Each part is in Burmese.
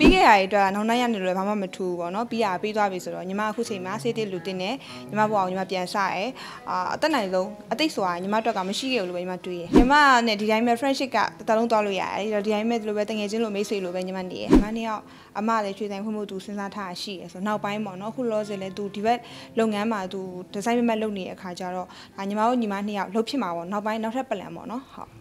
ပြီးခဲ့ရတဲ့အတွက်နောက်နိုင်ရနေလို့ဘာမှမထူဘူးပေါ့နော်ပြီးရပြီးသွားပြီဆိုတော့ညီမအခုချိန်မှာစေးတစ်လူတင်နေညီမဘွားအောင်ညီမပြန်စားရဲအာအသက်နိုင်ဆုံးအသိဆိုတာညီမအတွက်ကမရှိခဲ့ဘူးလို့ပဲညီမတွေးရညီမနဲ့ဒီတိုင်းပဲ friendship ကတစ်တလုံးသွားလို့ရတယ်အဲ့တော့ဒီတိုင်းပဲဒီလိုပဲတငယ်ချင်းလိုမိတ်ဆွေလိုပဲညီမနေရညီမနှစ်ယောက်အမလည်းချွေဆိုင်ဖွင့်ဖို့သူစဉ်းစားထားတာရှိရဆိုတော့နောက်ပိုင်းပေါ့နော်အခုလောဆယ်လဲသူဒီဘက်လုပ်ငန်းမှာသူဒီဇိုင်းမမတ်လုပ်နေတဲ့အခါကျတော့ဒါညီမတို့ညီမနှစ်ယောက်လှုပ်ဖြစ်မှာပေါ့နောက်ပိုင်းနောက်ထပ်ပလန်ပေါ့နော်ဟုတ်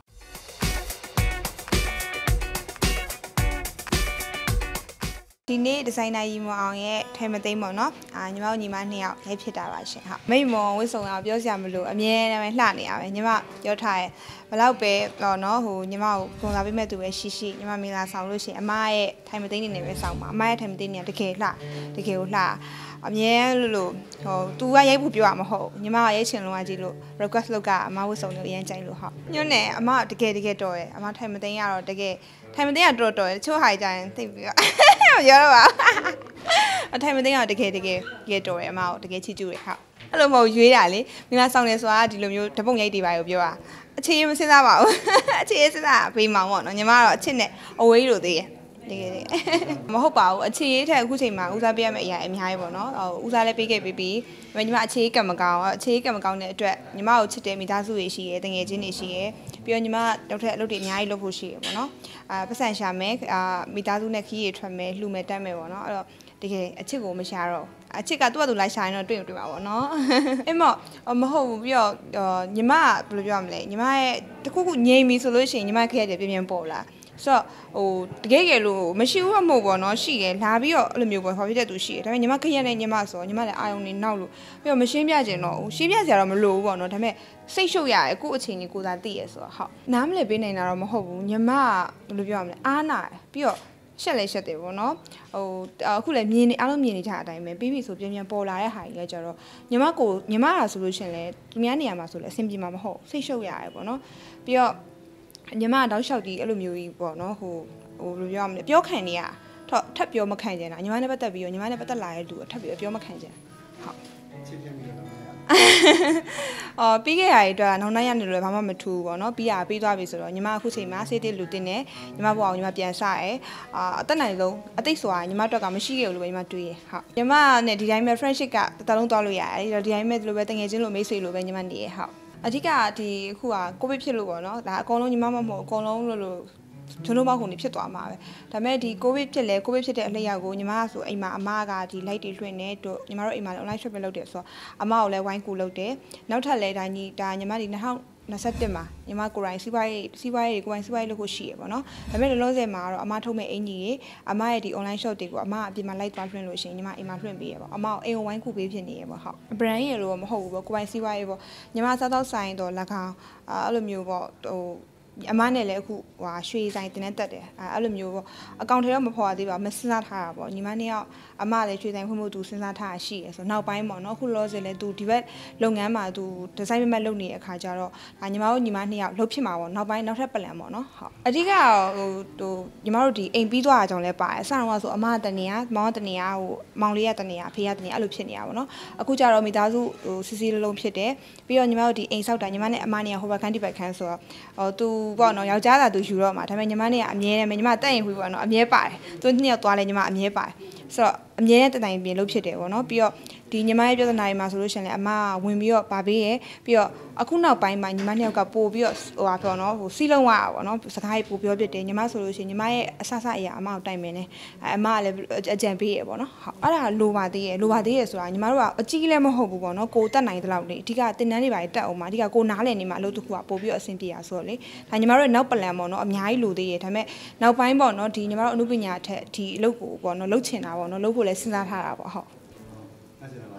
ဒီနေ့ဒီဇိုင်နာရီမွန်အောင်ရဲ့ထဲမသိမ်းပေါ့နော်အာညီမတို့ညီမနှစ်ယောက်ရိုက်ဖြစ်တာပါရှင်ဟုတ်မိတ်မွန်ဝစ်စုံအောင်ပြောစရာမလိုအမြဲတမ်းပဲလှနေရပဲညီမပြောထားရဲ့ဘလောက်ပဲတော့နော်ဟိုညီမကိုပုံစားပေးမဲ့သူပဲရှိရှိညီမမင်္ဂလာဆောင်လို့ရှိရင်အမရဲ့ထိုင်မသိမ်းနေနေပဲဆောင်ပါအမရဲ့ထိုင်မသိမ်းနေတကယ်လှတကယ်ကိုလှအမြဲလို့လို့ဟို तू ကရိုက်ဖို့ပြောရမှာမဟုတ်ညီမကရိုက်ချင်လုံးကကြည့်လို့ request လုပ်ကအမဝစ်စုံကိုအရင်ကြိုက်လို့ဟုတ်ညွန့်နေအမတကယ်တကယ်တော်တယ်အမထိုင်မသိမ်းရတော့တကယ်ထိုင်မသိမ်းရတော်တော်တယ်တချို့ဟာကြရင်သိပြီးတော့ပြောတော့ပါအထိုင်မသိအောင်တကယ်တကယ်တကယ်တော်တယ်အမကိုတကယ်ချစ်ကျူတယ်ဟုတ်အဲ့လိုမဟုတ်ရွေးတာလေမင်္ဂလာဆောင်နေဆိုတာဒီလိုမျိုးတပုံရိုက်တွေပါကိုပြောတာအခြေရမစဉ်းစားပါဘူးအခြေရစဉ်းစားဘေးမောင်ပေါ့နော်ညီမကတော့အချစ်နဲ့အဝေးလိုသေးတယ် တကယ်တကယ်မဟုတ်ပါဘူးအခြေရေးထက်အခုချိန်မှာဦးစားပေးရမယ့်အရာအများကြီးပေါ့နော်ဟိုဦးစားလည်းပေးခဲ့ပြီးပြီးညီမအခြေရေးကံမကောင်းအခြေရေးကံမကောင်းတဲ့အတွက်ညီမကိုချစ်တဲ့မိသားစုတွေရှိရဲတငယ်ချင်းတွေရှိရဲပြီးတော့ညီမတော့ထက်အလုပ်တွေအများကြီးလုပ်ဖို့ရှိရဲပေါ့နော်အာပတ်စံရှာမယ်အာမိသားစုနဲ့ခီးရီထွက်မယ်လှူမယ်တက်မယ်ပေါ့နော်အဲ့တော့တကယ်အချစ်ကိုမရှာတော့အချစ်ကသူ့အတူလိုက်ရှာရင်တော့တွေ့တွေ့ပါပေါ့နော်အဲ့မော့မဟုတ်ဘူးပြီးတော့ညီမကဘယ်လိုပြောရမလဲညီမရဲ့တခုခုငြိမ်ပြီဆိုလို့ရှိရင်ညီမခက်ရတယ်ပြင်းပြင်းပေါ်လာ ဆိုတော့ဟိုတကယ်ကယ်လို့မရှိဘူးမဟုတ်ပေါ့နော်ရှိတယ်လာပြီးတော့အဲ့လိုမျိုးပေါ့ဟောပြတဲ့သူရှိတယ်ဒါပေမဲ့ညီမခက်ရတဲ့ညီမဆိုညီမလည်းအာယုံနေနောက်လို့ပြီးတော့မရှင်းပြချင်တော့ဘူးရှင်းပြစရာတော့မလိုဘူးပေါ့နော်ဒါပေမဲ့စိတ်ရှုပ်ရတယ်ကို့အချိန်ကြီးကိုသာသိရဆိုတော့ဟုတ်နားမလည်ပေးနိုင်တာတော့မဟုတ်ဘူးညီမကဘယ်လိုပြောရမလဲအားနာတယ်ပြီးတော့ရှက်လဲရှက်တယ်ပေါ့နော်ဟိုအခုလည်းမြင်နေအားလုံးမြင်နေကြတဲ့အတိုင်းပဲပြီးပြီဆိုပြန်ပြန်ပေါ်လာတဲ့ဟာကြီးလဲကြတော့ညီမကိုညီမကဆိုလို့ရှင်လဲသူများနေရာမှာဆိုလဲအဆင်ပြေမှာမဟုတ်စိတ်ရှုပ်ရတယ်ပေါ့နော်ပြီးတော့ ညီမကတောက်လျှောက်ဒီအဲ့လိုမျိုးကြီးပေါ့နော်ဟိုဟိုဘယ်လိုပြောရမလဲပြောခံနေရထထပ်ပြောမခံကြတာညီမနဲ့ပတ်သက်ပြီးတော့ညီမနဲ့ပတ်သက်လာတဲ့လူကထပ်ပြီးပြောမခံကြဟုတ်ချစ်ပြမိတယ်တော့အော်ပြီးခဲ့ရတဲ့အတွက်နောက်နိုင်ရနေလို့ဘာမှမထူဘူးပေါ့နော်ပြီးရပြီးသွားပြီဆိုတော့ညီမအခုချိန်မှာစေးတစ်လူတင်နေညီမဘွားအောင်ညီမပြန်စားရဲအာအသက်နိုင်ဆုံးအသိဆိုတာညီမအတွက်ကမရှိခဲ့ဘူးလို့ပဲညီမတွေးရဟုတ်ညီမနဲ့ဒီတိုင်းပဲ friendship ကတစ်တလုံးသွားလို့ရတယ်အဲ့တော့ဒီတိုင်းပဲဒီလိုပဲတငယ်ချင်းလိုမိတ်ဆွေလိုပဲညီမနေရဟုတ် အဓိကဒီအခုကကိုဗစ်ဖြစ်လို့ပေါ့နော်ဒါအကုန်လုံးညီမမမဟုတ်အကုန်လုံးလို့လို့ကျွန်တော်မဟုတ်နေဖြစ်သွားမှာပဲဒါပေမဲ့ဒီကိုဗစ်ဖြစ်လဲကိုဗစ်ဖြစ်တဲ့အလျောက်ကိုညီမကဆိုအိမ်မှာအမကဒီ light တွေလွှင့်နေတို့ညီမတို့အိမ်မှာလည်း online shopping လုပ်တယ်ဆိုတော့အမကိုလည်းဝိုင်းကူလုပ်တယ်နောက်ထပ်လည်းဒါညီဒါညီမဒီ 2021မှာညီမကိုယ်တိုင်စီးပွားရေးစီးပွားရေးကိုယ်တိုင်စီးပွားရေးလုပ်ဖို့ရှိရပေါ့နော်ဒါပေမဲ့လောလောဆယ်မှာတော့အမထုတ်မဲ့အင်ကြီးတွေအမရဲ့ဒီ online shop တွေကိုအမအပြင်မှာ light သွားလွှင့်လို့ရှိရင်ညီမအိမ်မှာလွှင့်ပေးရပေါ့အမကိုအိမ်ကိုဝိုင်းကူပေးဖြစ်နေရပေါ့ဟုတ် brand ရေလို့မဟုတ်ဘူးပေါ့ကိုယ်ပိုင်စီးပွားရေးပေါ့ညီမစားတော့ဆိုင်တော့လက်ကောင်အဲ့လိုမျိုးပေါ့ဟို အမနဲ့လည်းအခုဟိုရွှေဆိုင်တင်နေတက်တယ်အဲအဲ့လိုမျိုးပေါ့အကောင့်ထဲတော့မဖော်ရသေးပါဘူးမစဉ်းစားထားတာပေါ့ညီမနှစ်ယောက်အမလည်းရွှေဆိုင်ဖွင့်ဖို့သူစဉ်းစားထားတာရှိရယ်ဆိုတော့နောက်ပိုင်းပေါ့နော်အခုလောဆယ်လဲသူဒီဘက်လုပ်ငန်းမှာသူဒီဇိုင်းမမတ်လုပ်နေတဲ့အခါကျတော့ဒါညီမတို့ညီမနှစ်ယောက်လှုပ်ဖြစ်မှာပေါ့နောက်ပိုင်းနောက်ထပ်ပလန်ပေါ့နော်ဟုတ်အဓိကဟိုဟိုညီမတို့ဒီအိမ်ပြီးသွားတာကြောင့်လဲပါတယ်အစတော့ဆိုအမတနေရမောင်တနေရဟိုမောင်လေးရတနေရဖေရတနေရအဲ့လိုဖြစ်နေတာပေါ့နော်အခုကျတော့မိသားစုဟိုစီစီလုံးလုံးဖြစ်တယ်ပြီးတော့ညီမတို့ဒီအိမ်ဆောက်တာညီမနဲ့အမနေရဟိုဘက်ခန်းဒီဘက်ခန်းဆိုတော့ဟိုသူပေါ့နော်ယောက်ျားသာသူယူတော့မှာဒါပေမဲ့ညီမနဲ့ကအမြဲတမ်းညီမတက်ရင်ခွေးပေါ့နော်အမြဲပါတယ်သူနှစ်ယောက်သွားလဲညီမအမြဲပါတယ်ဆိုတော့အမြဲတမ်းတိုင်ပြင်လို့ဖြစ်တယ်ပေါ့နော်ပြီးတော့ ဒီညီမရဲ့ပြဿနာတွေမှာဆိုလို့ရှိရင်လည်းအမကဝင်ပြီးတော့ဗာပေးရပြီးတော့အခုနောက်ပိုင်းမှာညီမနှစ်ယောက်ကပို့ပြီးတော့ဟိုပါပြောနော်ဟိုစီးလုံးဝပါနော်စကားကြီးပို့ပြောပြတယ်ညီမဆိုလို့ရှိရင်ညီမရဲ့အဆဆအရာအမကိုတိုင်ပင်နေအမကလည်းအကြံပေးရပေါ့နော်ဟုတ်အဲ့ဒါလိုပါသေးရလိုပါသေးရဆိုတာညီမတို့ကအကြီးလည်းမဟုတ်ဘူးပေါ့နော်ကိုတက်နိုင်တဲ့လောက်လေအဓိကတင်တန်းတွေပါတက်အောင်မှာအဓိကကိုနားလည်နေမှာအလုပ်တစ်ခုကပို့ပြီးတော့အဆင်ပြေရဆိုတော့လေဒါညီမတို့ရဲ့နောက်ပလန်ပေါ့နော်အများကြီးလိုသေးရဒါပေမဲ့နောက်ပိုင်းပေါ့နော်ဒီညီမတို့အမှုပညာထက်ဒီအလုပ်ကိုပေါ့နော်လုပ်ချင်တာပေါ့နော်လုပ်ဖို့လည်းစဉ်းစားထားတာပေါ့ဟုတ် အဲ့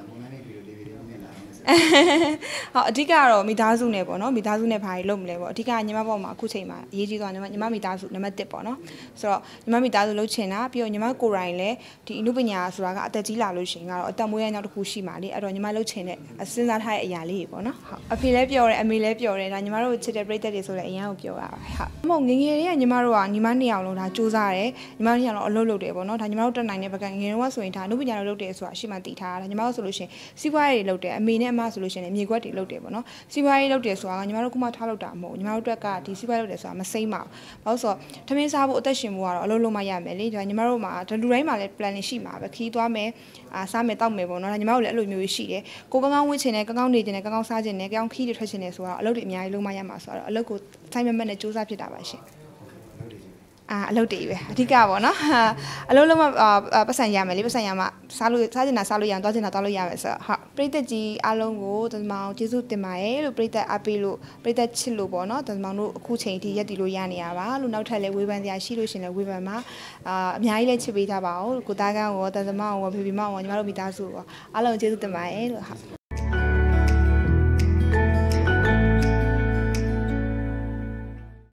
ဟုတ်အဓိကတော့မိသားစုနဲ့ပေါ့နော်မိသားစုနဲ့ဘာတွေလုပ်မလဲပေါ့အဓိကညီမပေါ့မှာအခုချိန်မှာအရေးကြီးသွားညီမညီမမိသားစုနံပါတ်1ပေါ့နော်ဆိုတော့ညီမမိသားစုလုပ်ချင်တာပြီးတော့ညီမကိုယ်တိုင်လည်းဒီအနုပညာဆိုတာကအသက်ကြီးလာလို့ရှိရင်ကတော့အသက်မွေးရနောက်တစ်ခုရှိမှလေအဲ့တော့ညီမလုပ်ချင်တဲ့အစဉ်းစားထားတဲ့အရာလေးတွေပေါ့နော်ဟုတ်အဖေလည်းပြောတယ်အမေလည်းပြောတယ်ဒါညီမတို့ချစ်တဲ့ပြိသက်တွေဆိုလည်းအရင်ကပြောရပါဟုတ်မဟုတ်ငယ်ငယ်တွေကညီမတို့ကညီမနှစ်ယောက်လုံးဒါစူးစမ်းတယ်ညီမနှစ်ယောက်လုံးအလုပ်လုပ်တယ်ပေါ့နော်ဒါညီမတို့တက်နိုင်တဲ့ဘက်ကငယ်ငယ်တော့ဆိုရင်ဒါအနုပညာလုပ်လုပ်တယ်ဆိုတာရှိမှတည်ထားတာညီမတို့ဆိုလို့ရှိရင်စီးပွားရေးတွေလုပ်တယ်အမေနဲ့အမဆိုလို့ရှိရင်မြေခွက်တွေလုပ်တယ်ပေါ့နော်စီးပွားရေးလုပ်တယ်ဆိုတာကညီမတို့ခုမှထားလုပ်တာမဟုတ်ဘူးညီမတို့အတွက်ကဒီစီးပွားရေးလုပ်တယ်ဆိုတာမစိမ့်ပါဘူးဘာလို့ဆိုတော့ထမင်းစားဖို့အသက်ရှင်ဖို့ကတော့အလုပ်လုပ်မှရမယ်လေဒါညီမတို့မှာဒါလူတိုင်းမှာလည်း planning ရှိမှာပဲခီးသွားမယ်အာစားမယ်တောက်မယ်ပေါ့နော်ဒါညီမတို့လည်းအဲ့လိုမျိုးရှိတယ်ကိုကောင်းကောင်းဝှချင်တယ်ကောင်းကောင်းနေချင်တယ်ကောင်းကောင်းစားချင်တယ်ကောင်းကောင်းခီးတွေထွက်ချင်တယ်ဆိုတော့အလုပ်တွေအများကြီးလုပ်မှရမှာဆိုတော့အလုပ်ကိုဆိုင်မမက်နဲ့စူးစမ်းဖြစ်တာပါရှင်အာအလုပ်တည်ပဲအဓိကပေါ့နော်ဟာအလုပ်လုံးမအာပတ်စံရမယ်လေပတ်စံရမှာစားလို့စားချင်တာစားလို့ရအောင်သွားချင်တာသွားလို့ရမယ်ဆိုတော့ဟုတ် ပြိသက်ကြီးအားလုံးကိုတသမောင်ကျေးဇူးတင်ပါတယ်လို့ပြိသက်အားပေးလို့ပြိသက်ချစ်လို့ပေါ့နော်တသမောင်တို့အခုချိန်ထိရက်တည်လို့ရနေရပါလို့နောက်ထပ်လည်းဝေဖန်စရာရှိလို့ရှရင်လည်းဝေဖန်မှာအာအများကြီးလည်းချစ်ပေးထားပါဦးကိုသားကန်းရောတသမောင်ရောဖေဖေမောင်ရောညီမတို့မိသားစုရောအားလုံးကျေးဇူးတင်ပါတယ်လို့ဟုတ်